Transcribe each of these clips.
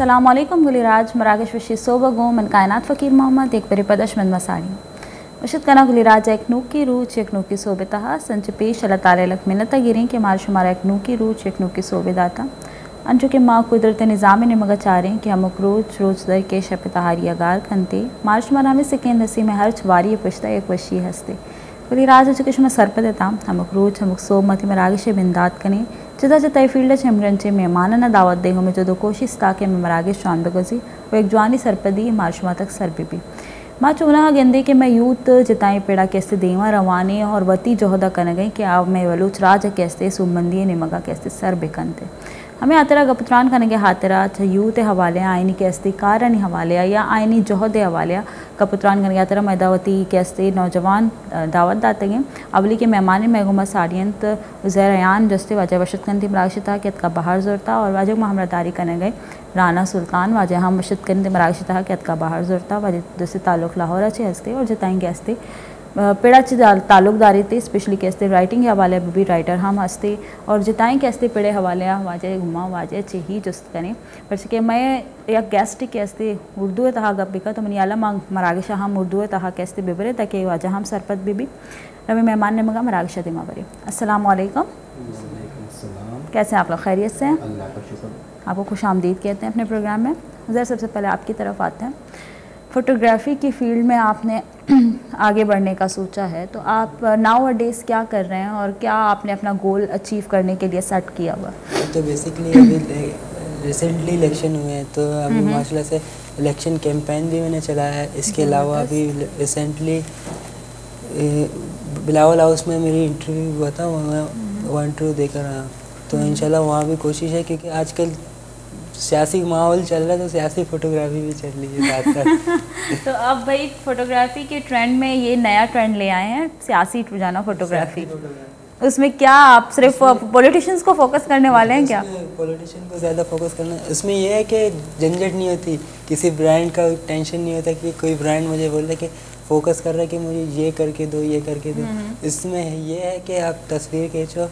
वालेकुम गुलिराज मरागश वशी सोबगो मन कायनात फ़कीर मोहम्मद एक बरे पदश मन मसाड़ी वशद कना गुलिराज एक नूक की रूच एक नूक की सोबेतहा संच पेश अल्लाह ताला लक मिन्नत गिरें कि मार शुमारा एक नूक की रूच एक नूक की सोबेदाता अंचो के माँ कुदरत निज़ाम ने मगा चाह रहे हैं कि हम रोज रोज दर के शप तहारी अगार खनते मार शुमारा में सिकें नसी में हर छवारी पुश्ता एक वशी हँसते बोली राज अच्छे कुछ मैं सर पर देता हम रोज हम सो मती में रागिश बिंदात कने जिदा जिताई फ़ील्ड चमरंचे मेहमान ना दावत देंगे हमें जो कोशिश कि मैं मरागे शान बगजी वो एक जवानी सरपदी मारशुमा तक सर भी। माँ चुना गेंदे कि मैं यूथ जिताई पेड़ा कैसे देवा, रवानी और वती जोहदा कन गई कि आप मैं वलूच राज कैसे, सुमंदी निमगा कैसे, सर बेकनते हमें आतरा गपत्रान कनगे हातरा यूत हवाले आयनी कैस्ती कारणी हवाले या आयनी जोहद हवाले कपुत्रान कनगे आतरा मैदावती कैस्ते नौजवान दावत दाते हैं। अवली के मेहमान मैगुमा साड़ियंत उजैरयान जस्ते वाजा वशत कन थी मराशिता के का बाहर जोरता और वाजह हमरा तारी गए। राना सुल्तान वाजह हम वशत कन थी मराशिता के का बाहर जोरता वाजह जैसे ताल्लुक लाहौर अच्छे हँसते, और जिताएँगे हँसते पेड़ाची ताल्लुकदारी थी स्पेशली कैसे राइटिंग के हवाले भी राइटर हम हँसते और जिताएँ कैसे पेड़े हवाले वाजे घुमा वाजे ही जस्त करें। पर कि मैं या गेस्ट कैसे उर्दू तहा गप बिका तो मनी आलम मरागिशा हम उर्दू तहा कैसे बिबरे ताकि वाजा हम सरपत बीबी रवि मेहमान ने मगा मरागिशा दिमा बरे। अस्सलाम वालेकुम कैसे आप लोग? खैरियत से हैं? आपको खुश आमदीद कहते हैं अपने प्रोग्राम में। ज़रा सबसे पहले आपकी तरफ़ आते हैं। फ़ोटोग्राफ़ी की फ़ील्ड में आपने आगे बढ़ने का सोचा है तो आप नाउ डेज़ क्या कर रहे हैं और क्या आपने अपना गोल अचीव करने के लिए सेट किया हुआ? तो बेसिकली अभी रिसेंटली इलेक्शन हुए हैं तो अभी माशाल्लाह से इलेक्शन कैंपेन भी मैंने चलाया है। इसके अलावा अभी रिसेंटली बिलावल हाउस में मेरी इंटरव्यू हुआ था वहाँ वहाँ इंटरव्यू देकर आया तो इंशाल्लाह वहाँ भी कोशिश है क्योंकि आजकल सियासी माहौल चल रहा है तो सियासी फोटोग्राफी भी चल रही है साथ तो अब भाई फोटोग्राफी के ट्रेंड में ये नया ट्रेंड ले आए हैं सियासी रुझाना फोटोग्राफी उसमें क्या आप सिर्फ़ पॉलिटिशियंस को फोकस करने वाले हैं क्या? पॉलिटिशियन को ज़्यादा फोकस करना इसमें यह है कि झंझट नहीं होती किसी ब्रांड का टेंशन नहीं होता कि कोई ब्रांड मुझे बोल रहा कि फोकस कर रहा है कि मुझे ये करके दो ये करके दो। इसमें ये है कि आप तस्वीर खींचो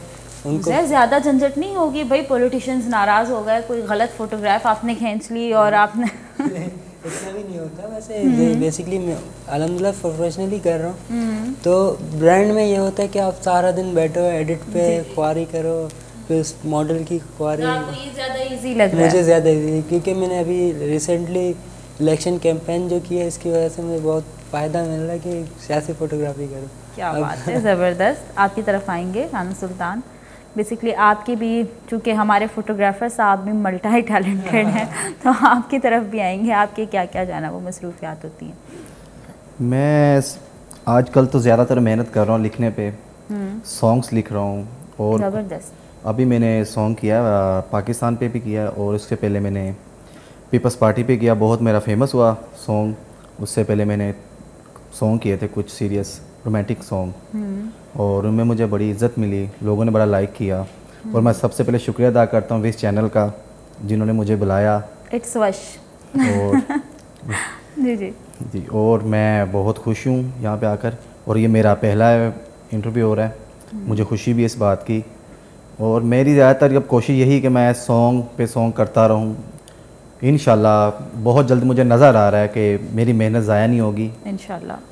उनको ज़्यादा झंझट नहीं होगी? भाई पॉलिटिशियंस नाराज़ हो गए कोई गलत फोटोग्राफ आपने खींच ली और आपने इतना भी नहीं होता वैसे। बेसिकली मैं अलहमदिल्ला प्रोफेशनली कर रहा हूँ। तो ब्रांड में ये होता है कि आप सारा दिन बैठो एडिट पे क्वारी करो फिर उस मॉडल की रहा है। मुझे ज़्यादा इजी क्योंकि मैंने अभी रिसेंटली इलेक्शन कैंपेन जो किया है इसकी वजह से मुझे बहुत फ़ायदा मिल रहा है कि सियासी फोटोग्राफी करूँ। क्या बात है ज़बरदस्त। आपकी तरफ़ आएँगे राना सुल्तान। बेसिकली आपकी भी चूँकि हमारे फोटोग्राफर साहब भी मल्टी टैलेंटेड हैं तो आपकी तरफ़ भी आएँगे आपके क्या क्या जाना वो मसरूफियात होती हैं। मैं आजकल तो ज़्यादातर मेहनत कर रहा हूँ लिखने पे। सॉन्ग्स लिख रहा हूँ और ज़बरदस्त। अभी मैंने सॉन्ग किया पाकिस्तान पे भी किया और उससे पहले मैंने पीपल्स पार्टी पे किया बहुत मेरा फ़ेमस हुआ सॉन्ग उससे पहले मैंने सॉन्ग किए थे कुछ सीरियस रोमांटिक सॉन्ग और उनमें मुझे बड़ी इज़्ज़त मिली। लोगों ने बड़ा लाइक किया। और मैं सबसे पहले शुक्रिया अदा करता हूँ इस चैनल का जिन्होंने मुझे बुलाया। इट्स वश और जी जी। जी और मैं बहुत खुश हूँ यहाँ पे आकर। और ये मेरा पहला इंटरव्यू हो रहा है। मुझे खुशी भी इस बात की। और मेरी ज़्यादातर अब कोशिश यही कि मैं सॉन्ग पे सॉन्ग करता रहूँ। इन बहुत जल्द मुझे नज़र आ रहा है कि मेरी मेहनत ज़ाया नहीं होगी। इन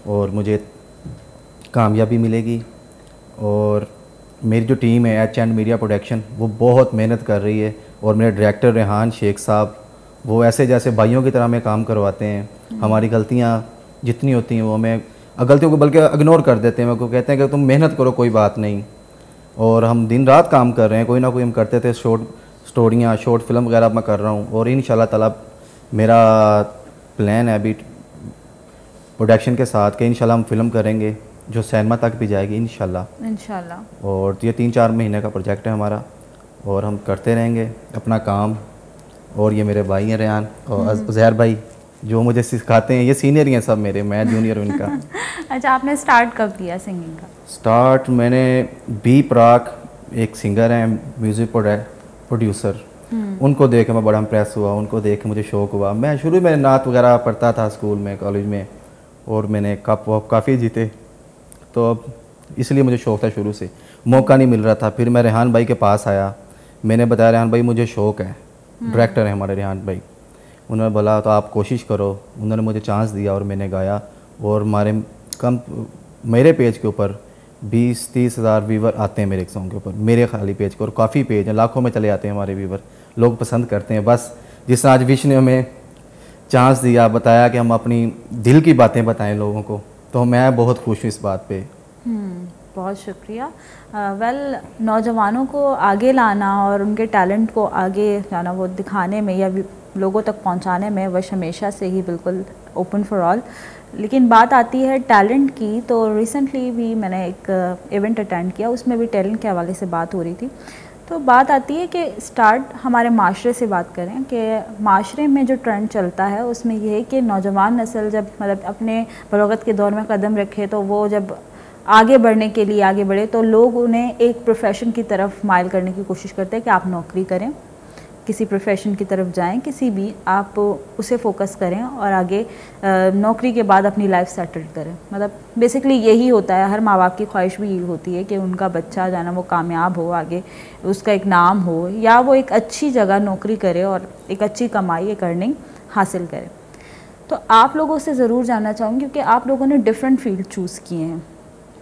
और मुझे कामयाबी मिलेगी। और मेरी जो टीम है एच एंड मीडिया प्रोडक्शन वो बहुत मेहनत कर रही है। और मेरे डायरेक्टर रेहान शेख साहब वो ऐसे जैसे भाइयों की तरह हमें काम करवाते हैं। हमारी गलतियाँ जितनी होती हैं वो हमें गलतियों को बल्कि इग्नोर कर देते हैं। मेरे कहते हैं कि तुम मेहनत करो कोई बात नहीं। और हम दिन रात काम कर रहे हैं कोई ना कोई हम करते थे शॉर्ट स्टोरियाँ शॉर्ट फ़िल्म वगैरह मैं कर रहा हूँ। और इन ताला मेरा प्लान है अभी प्रोडक्शन के साथ कि इन हम फ़िल्म करेंगे। जो सैनमा तक भी जाएगी इन इंशाल्लाह। और ये तीन चार महीने का प्रोजेक्ट है हमारा और हम करते रहेंगे अपना काम। और ये मेरे भाई हैं रेहान और हम्म। जहर भाई जो मुझे सिखाते हैं ये सीनियर हैं सब मेरे मैं जूनियर हूँ इनका। अच्छा आपने स्टार्ट कब किया सिंगिंग का? स्टार्ट मैंने बी प्राक एक सिंगर हैं म्यूज़िक प्रोड्यूसर। हम्म। उनको देख मैं बड़ा इम्प्रेस हुआ उनको देख के मुझे शौक हुआ। मैं शुरू में नात वगैरह पढ़ता था स्कूल में कॉलेज में और मैंने कप वप काफ़ी जीते। तो अब इसलिए मुझे शौक़ था शुरू से। मौका नहीं मिल रहा था। फिर मैं रेहान भाई के पास आया। मैंने बताया रेहान भाई मुझे शौक़ है। डायरेक्टर है हमारे रेहान भाई। उन्होंने बोला तो आप कोशिश करो। उन्होंने मुझे चांस दिया और मैंने गाया। और हमारे कम मेरे पेज के ऊपर बीस तीस हज़ार व्यूवर आते हैं मेरे एक सॉन्ग के ऊपर। मेरे खाली पेज के और काफ़ी पेज हैं। लाखों में चले जाते हैं हमारे व्यूवर लोग पसंद करते हैं। बस जिस आज विश्व ने हमें चांस दिया बताया कि हम अपनी दिल की बातें बताएँ लोगों को। तो मैं बहुत खुश हूँ इस बात पे। हम्म, बहुत शुक्रिया। वेल uh, well, नौजवानों को आगे लाना और उनके टैलेंट को आगे लाना वो दिखाने में या लोगों तक पहुँचाने में वश हमेशा से ही बिल्कुल ओपन फॉर ऑल लेकिन बात आती है टैलेंट की तो रिसेंटली भी मैंने एक इवेंट अटेंड किया उसमें भी टैलेंट के हवाले से बात हो रही थी। तो बात आती है कि स्टार्ट हमारे माशरे से बात करें कि माशरे में जो ट्रेंड चलता है, उसमें यह है कि नौजवान नस्ल जब मतलब अपने बलोगत के दौर में कदम रखे तो वो जब आगे बढ़ने के लिए आगे बढ़े तो लोग उन्हें एक प्रोफेशन की तरफ़ मायल करने की कोशिश करते हैं कि आप नौकरी करें। किसी प्रोफेशन की तरफ़ जाएँ, किसी भी, आप उसे फोकस करें और आगे नौकरी के बाद अपनी लाइफ सेटल करें। मतलब बेसिकली यही होता है, हर माँ बाप की ख्वाहिश भी यही होती है कि उनका बच्चा जाना वो कामयाब हो, आगे उसका एक नाम हो, या वो एक अच्छी जगह नौकरी करे और एक अच्छी कमाई, एक अर्निंग हासिल करे। तो आप लोगों से ज़रूर जानना चाहूँगी क्योंकि आप लोगों ने डिफरेंट फ़ील्ड चूज़ किए हैं।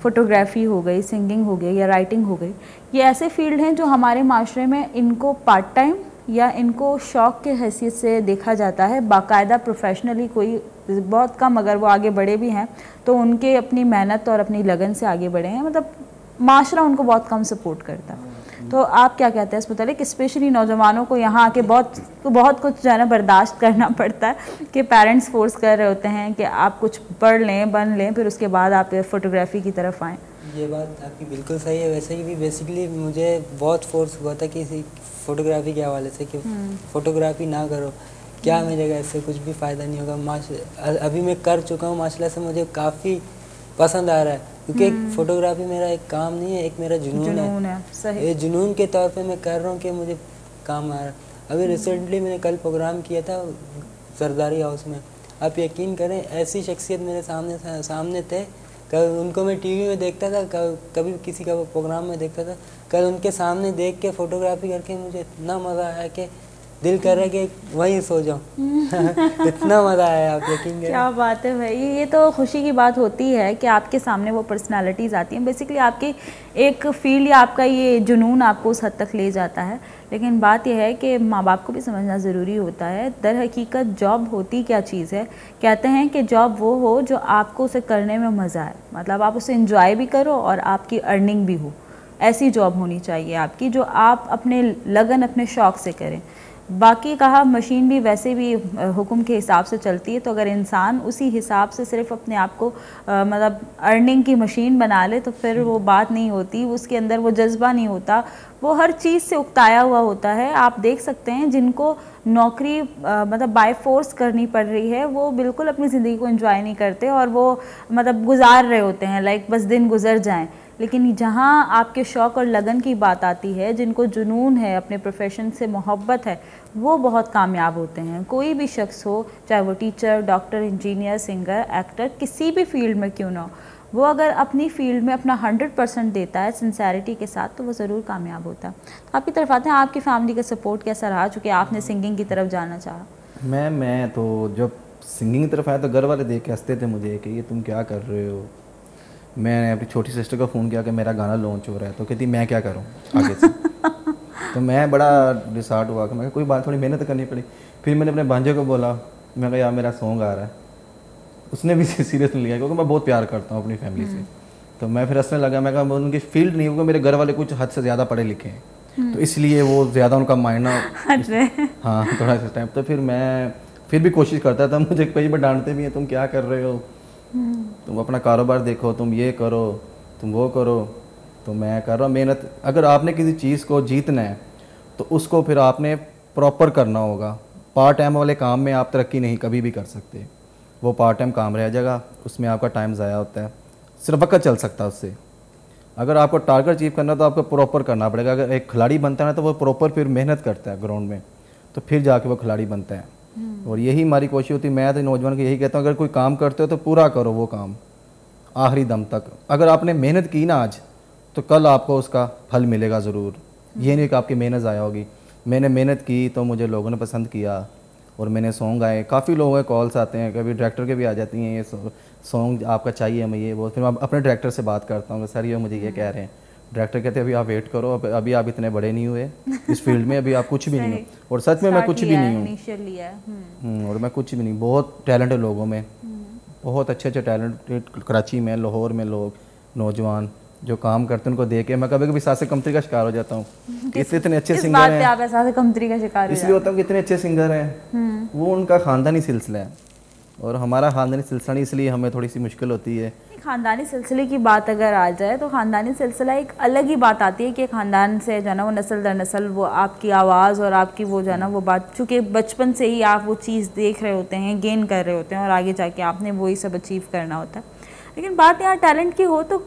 फ़ोटोग्राफी हो गई सिंगिंग हो गई या राइटिंग हो गई, ये ऐसे फ़ील्ड हैं जो हमारे माशरे में इनको पार्ट टाइम या इनको शौक़ के हैसियत से देखा जाता है। बाकायदा प्रोफेशनली कोई बहुत कम अगर वो आगे बढ़े भी हैं तो उनके अपनी मेहनत और अपनी लगन से आगे बढ़े हैं। मतलब माशरा उनको बहुत कम सपोर्ट करता। है तो आप क्या कहते हैं इस मुतालिक? स्पेशली नौजवानों को यहाँ आके बहुत बहुत कुछ जो है ना बर्दाश्त करना पड़ता है कि पेरेंट्स फोर्स कर रहे होते हैं कि आप कुछ पढ़ लें, बन लें, फिर उसके बाद आप फोटोग्राफी की तरफ़ आएँ। ये बात आपकी बिल्कुल सही है। वैसे ही भी बेसिकली मुझे बहुत फोर्स हुआ था कि फोटोग्राफी के हवाले से कि फोटोग्राफी हम्म। ना करो। क्या हम्म। मिलेगा इससे कुछ भी फ़ायदा नहीं होगा। माश अभी मैं कर चुका हूँ। माशाल्लाह से मुझे काफ़ी पसंद आ रहा है। क्योंकि फोटोग्राफी हम्म। मेरा एक काम नहीं है एक मेरा जुनून, जुनून है, है। ये जुनून के तौर पे मैं कर रहा हूँ कि मुझे काम आ रहा है। अभी रिसेंटली मैंने कल प्रोग्राम किया था सरदारी हाउस में। आप यकीन करें ऐसी शख्सियत मेरे सामने सामने थे कल उनको मैं टीवी में देखता था कभी किसी का प्रोग्राम में देखता था, कल उनके सामने देख के फोटोग्राफी करके मुझे इतना मज़ा आया कि दिल कर रहा है कि वहीं सो जाऊँ। इतना मज़ा आया आप यकीन क्या बात है भाई ये तो खुशी की बात होती है कि आपके सामने वो पर्सनालिटीज़ आती हैं। बेसिकली आपकी एक फ़ील्ड या आपका ये जुनून आपको उस हद तक ले जाता है। लेकिन बात यह है कि माँ बाप को भी समझना ज़रूरी होता है। दर हकीकत जॉब होती क्या चीज़ है? कहते हैं कि जॉब वो हो जो आपको उसे करने में मज़ा आए। मतलब आप उसे इंजॉय भी करो और आपकी अर्निंग भी हो। ऐसी जॉब होनी चाहिए आपकी जो आप अपने लगन अपने शौक़ से करें। बाकी कहा, मशीन भी वैसे भी हुक्म के हिसाब से चलती है तो अगर इंसान उसी हिसाब से सिर्फ़ अपने आप को मतलब अर्निंग की मशीन बना ले तो फिर वो बात नहीं होती, उसके अंदर वो जज्बा नहीं होता, वो हर चीज़ से उकताया हुआ होता है। आप देख सकते हैं, जिनको नौकरी मतलब बाय फोर्स करनी पड़ रही है, वो बिल्कुल अपनी ज़िंदगी को एंजॉय नहीं करते और वो मतलब गुजार रहे होते हैं लाइक बस दिन गुजर जाएँ। लेकिन जहाँ आपके शौक़ और लगन की बात आती है जिनको जुनून है अपने प्रोफेशन से मोहब्बत है वो बहुत कामयाब होते हैं। कोई भी शख्स हो चाहे वो teacher doctor engineer singer actor किसी भी फ़ील्ड में क्यों ना हो वो अगर अपनी फ़ील्ड में अपना हंड्रेड परसेंट देता है सिंसेरिटी के साथ तो वो ज़रूर कामयाब होता है। तो आपकी तरफ़ आते हैं आपकी फैमिली का सपोर्ट कैसा रहा चूँकि आपने सिंगिंग की तरफ़ जाना चाहा? मैं मैं तो जब सिंगिंग की तरफ़ आया तो घर वाले देख के हँसते थे मुझे कि ये तुम क्या कर रहे हो? मैंने अपनी छोटी सिस्टर को फ़ोन किया कि मेरा गाना लॉन्च हो रहा है। तो कहती मैं क्या करूँ? आगे से। तो मैं बड़ा डिसार्ट हुआ कि मैं कोई बात थोड़ी मेहनत करनी पड़ी। फिर मैंने अपने भांजे को बोला मैं कहा यार मेरा सॉन्ग आ रहा है। उसने भी सीरियस लिया क्योंकि मैं बहुत प्यार करता हूँ अपनी फैमिली से। तो मैं फिर हंसने लगा मैं कहा उनकी फ़ील्ड नहीं होगा मेरे घर वाले कुछ हद से ज़्यादा पढ़े लिखे हैं। तो इसलिए वो ज़्यादा उनका मायना हाँ। थोड़ा सा टाइम तो फिर मैं फिर भी कोशिश करता था मुझे कई बार डांटते भी हैं तुम क्या कर रहे हो? तुम अपना कारोबार देखो, तुम ये करो, तुम वो करो तो मैं कर रहा हूँ मेहनत। अगर आपने किसी चीज़ को जीतना है तो उसको फिर आपने प्रॉपर करना होगा। पार्ट टाइम वाले काम में आप तरक्की नहीं कभी भी कर सकते। वो पार्ट टाइम काम रह जाएगा, उसमें आपका टाइम ज़ाया होता है। सिर्फ़ वक्त चल सकता है उससे। अगर आपको टारगेट अचीव करना तो आपको प्रॉपर करना पड़ेगा। अगर एक खिलाड़ी बनता है ना तो वो प्रॉपर फिर मेहनत करता है ग्राउंड में। तो फिर जाके वो खिलाड़ी बनता है। और यही हमारी कोशिश होती मैं तो नौजवान को यही कहता हूँ अगर कोई काम करते हो तो पूरा करो वो काम आखिरी दम तक। अगर आपने मेहनत की ना आज तो कल आपको उसका फल मिलेगा ज़रूर। ये नहीं कि आपकी मेहनत ज़ाया होगी। मैंने मेहनत की तो मुझे लोगों ने पसंद किया और मैंने सॉन्ग आए। काफ़ी लोगों के कॉल्स आते हैं कभी डायरेक्टर के भी आ जाती हैं ये सॉन्ग आपका चाहिए हमें ये बहुत फिर मैं अपने डायरेक्टर से बात करता हूँ सर ये मुझे ये कह रहे हैं। डायरेक्टर कहते हैं अभी आप वेट करो अब अभी आप इतने बड़े नहीं हुए। इस फ़ील्ड में अभी आप कुछ भी नहीं हो। और सच में मैं कुछ भी नहीं हूँ हम्म, और मैं कुछ भी नहीं बहुत टैलेंटेड लोगों में। बहुत अच्छे अच्छे टैलेंटेड कराची में लाहौर में लोग नौजवान जो काम करते हैं उनको देख के मैं कभी कभी सासे कमतरी का शिकार हो जाता हूँ। इतने इतने अच्छे सिंगर हैं। आप सासे कमतरी का शिकार इसलिए होता हूँ कि इतने अच्छे सिंगर हैं। हम्म। वो उनका ख़ानदानी सिलसिला है। और हमारा ख़ानदानी सिलसिला नहीं इसलिए हमें थोड़ी सी मुश्किल होती है। ख़ानदानी सिलसिले की बात अगर आ जाए तो ख़ानदानी सिलसिला एक अलग ही बात आती है कि ख़ानदान से जो है ना वो नस्ल दर नस्ल, वो आपकी आवाज़ और आपकी वो जो है ना वो बात, चूँकि बचपन से ही आप वो चीज़ देख रहे होते हैं गेन कर रहे होते हैं और आगे जाके आपने वही सब अचीव करना होता है। लेकिन बात यहाँ टैलेंट की हो तो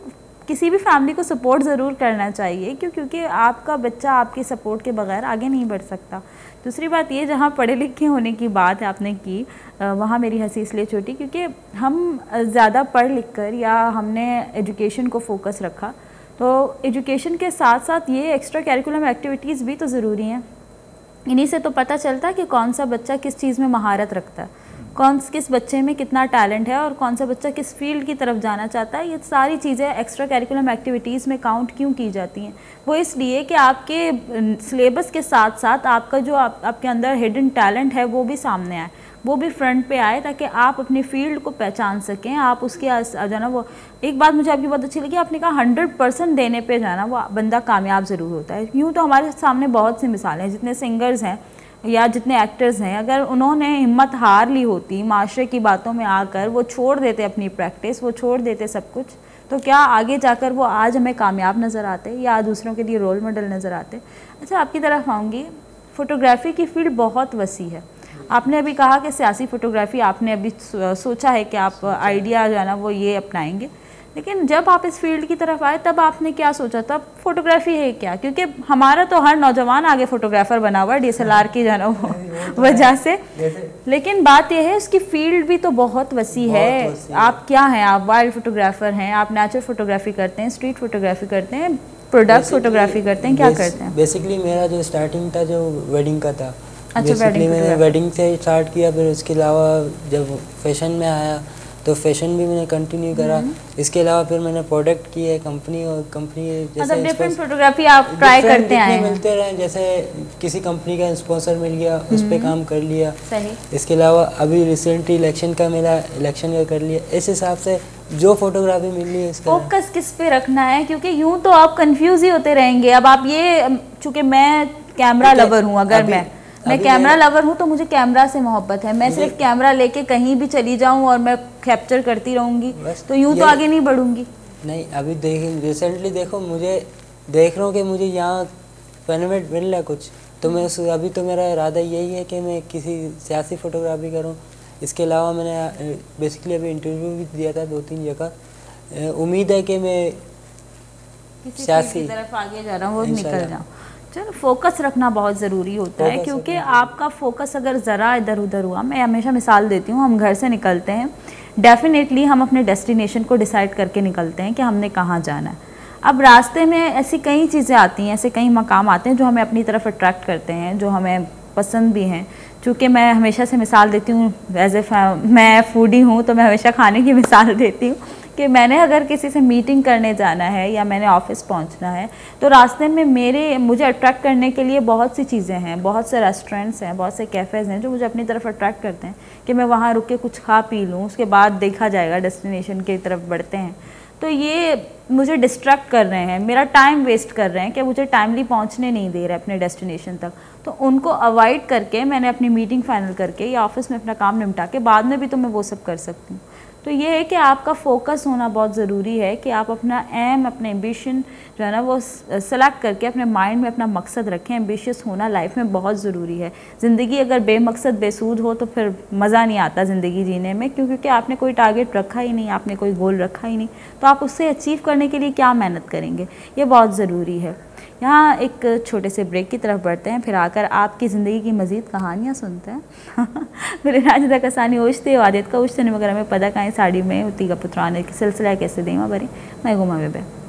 किसी भी फैमिली को सपोर्ट ज़रूर करना चाहिए, क्यों, क्योंकि आपका बच्चा आपके सपोर्ट के बगैर आगे नहीं बढ़ सकता। दूसरी बात ये, जहाँ पढ़े लिखे होने की बात आपने की वहाँ मेरी हँसी इसलिए छोटी, क्योंकि हम ज़्यादा पढ़ लिख कर या हमने एजुकेशन को फोकस रखा तो एजुकेशन के साथ साथ ये एक्स्ट्रा कैरिकुलम एक्टिविटीज़ भी तो ज़रूरी हैं। इन्हीं से तो पता चलता है कि कौन सा बच्चा किस चीज़ में महारत रखता है। कौन किस बच्चे में कितना टैलेंट है और कौन सा बच्चा किस फ़ील्ड की तरफ़ जाना चाहता है ये सारी चीज़ें एक्स्ट्रा कैरिकुलम एक्टिविटीज़ में काउंट क्यों की जाती हैं? वो इसलिए कि आपके सिलेबस के साथ साथ आपका जो आप, आपके अंदर हिडन टैलेंट है वो भी सामने आए। वो भी फ्रंट पे आए ताकि आप अपनी फ़ील्ड को पहचान सकें। आप उसके जो ना वो एक बात मुझे आपकी बहुत अच्छी लगी आपने कहा हंड्रेड परसेंट देने पे जाना वो बंदा कामयाब ज़रूर होता है। यूँ तो हमारे सामने बहुत सी मिसालें हैं जितने सिंगर्स हैं या जितने एक्टर्स हैं अगर उन्होंने हिम्मत हार ली होती माशरे की बातों में आकर वो छोड़ देते अपनी प्रैक्टिस वो छोड़ देते सब कुछ तो क्या आगे जाकर वो आज हमें कामयाब नज़र आते या दूसरों के लिए रोल मॉडल नज़र आते? अच्छा आपकी तरफ़ आऊँगी। फ़ोटोग्राफ़ी की फ़ील्ड बहुत वसी है। आपने अभी कहा कि सियासी फ़ोटोग्राफ़ी आपने अभी सोचा है कि आप आइडिया जो है ना वो ये अपनाएँगे। लेकिन जब आप इस फ़ील्ड की तरफ़ आए तब आपने क्या सोचा? तब फोटोग्राफी है क्या? क्योंकि हमारा तो हर नौजवान आगे फोटोग्राफर बना हुआ है डीएसएलआर की जाना वजह से। लेकिन बात यह है उसकी फ़ील्ड भी तो बहुत वसी है। आप क्या हैं? आप वाइल्ड फोटोग्राफर हैं आप नेचुरल फोटोग्राफी करते हैं स्ट्रीट फोटोग्राफी करते हैं प्रोडक्ट फोटोग्राफी करते हैं क्या करते हैं? बेसिकली मेरा जो स्टार्टिंग था जो वेडिंग का था। अच्छा मैंने वेडिंग से स्टार्ट किया फिर उसके अलावा जब फ़ैशन में आया तो फ़ैशन भी मैंने कंटिन्यू करा। हम्म। इसके अलावा फिर मैंने प्रोडक्ट किए कंपनी और कंपनी जैसे डिफरेंट फोटोग्राफी आप ट्राई करते हैं। मिलते रहे जैसे किसी कंपनी का स्पॉन्सर मिल गया उस पर हम्म। काम कर लिया। इसके अलावा अभी रिसेंटली इलेक्शन का मेरा इलेक्शन का कर लिया। इस हिसाब से जो फोटोग्राफी मिल रही है इसका फोकस किस पे रखना है? क्योंकि यूँ तो आप कंफ्यूज ही होते रहेंगे। अब आप ये चूँकि मैं कैमरा लवर हूँ अगर मैं। मैं कैमरा लवर हूँ तो मुझे कैमरा से मोहब्बत है। मैं सिर्फ़ कैमरा लेके कहीं भी चली जाऊँ और मैं कैप्चर करती रहूँगी तो यूँ तो आगे नहीं बढ़ूँगी। नहीं अभी देख रिसेंटली देखो मुझे देख रहा हूँ कि मुझे यहाँ बेनिफिट मिल रहा है कुछ। तो मैं उस अभी तो मेरा इरादा यही है कि मैं किसी सियासी फोटोग्राफी करूँ। इसके अलावा मैंने बेसिकली अभी इंटरव्यू भी दिया था दो तीन जगह उम्मीद है कि मैं सियासी तरफ़ आगे जा रहा हूँ वो निकल जाऊँ। चलो फोकस रखना बहुत ज़रूरी होता है क्योंकि आपका फोकस अगर ज़रा इधर उधर हुआ मैं हमेशा मिसाल देती हूँ हम घर से निकलते हैं डेफिनेटली हम अपने डेस्टिनेशन को डिसाइड करके निकलते हैं कि हमने कहाँ जाना है। अब रास्ते में ऐसी कई चीज़ें आती हैं ऐसे कई मकाम आते हैं जो हमें अपनी तरफ़ अट्रैक्ट करते हैं जो हमें पसंद भी हैं। चूँकि मैं हमेशा से मिसाल देती हूँ एज ए मैं फूडी हूँ तो मैं हमेशा खाने की मिसाल देती हूँ। कि मैंने अगर किसी से मीटिंग करने जाना है या मैंने ऑफ़िस पहुँचना है तो रास्ते में मेरे, मुझे अट्रैक्ट करने के लिए बहुत सी चीज़ें हैं, बहुत से रेस्टोरेंट्स हैं, बहुत से कैफ़ेज़ हैं जो मुझे अपनी तरफ़ अट्रैक्ट करते हैं कि मैं वहाँ रुक के कुछ खा पी लूँ, उसके बाद देखा जाएगा डेस्टिनेशन की तरफ़ बढ़ते हैं। तो ये मुझे डिस्ट्रैक्ट कर रहे हैं, मेरा टाइम वेस्ट कर रहे हैं कि मुझे टाइमली पहुँचने नहीं दे रहे अपने डेस्टिनेशन तक। तो उनको अवॉइड करके मैंने अपनी मीटिंग फाइनल करके या ऑफ़िस में अपना काम निपटा के बाद में भी तो मैं वो सब कर सकती हूँ। तो ये है कि आपका फोकस होना बहुत ज़रूरी है कि आप अपना एम अपने एम्बिशन जो है ना, वो सेलेक्ट करके अपने माइंड में अपना मकसद रखें। एम्बिशियस होना लाइफ में बहुत ज़रूरी है। ज़िंदगी अगर बेमकसद, बेसूद हो तो फिर मज़ा नहीं आता ज़िंदगी जीने में, क्योंकि आपने कोई टारगेट रखा ही नहीं, आपने कोई गोल रखा ही नहीं। तो आप उससे अचीव करने के लिए क्या मेहनत करेंगे? ये बहुत ज़रूरी है। यहाँ एक छोटे से ब्रेक की तरफ़ बढ़ते हैं, फिर आकर आपकी ज़िंदगी की मज़ीद कहानियाँ सुनते हैं। मेरे राजदा कसानी ओछते वादित का उछते वगैरह में पदा काएँ साड़ी में, उती का पुत्राने सिलसिला कैसे देवा भरी, मैं घुमा वे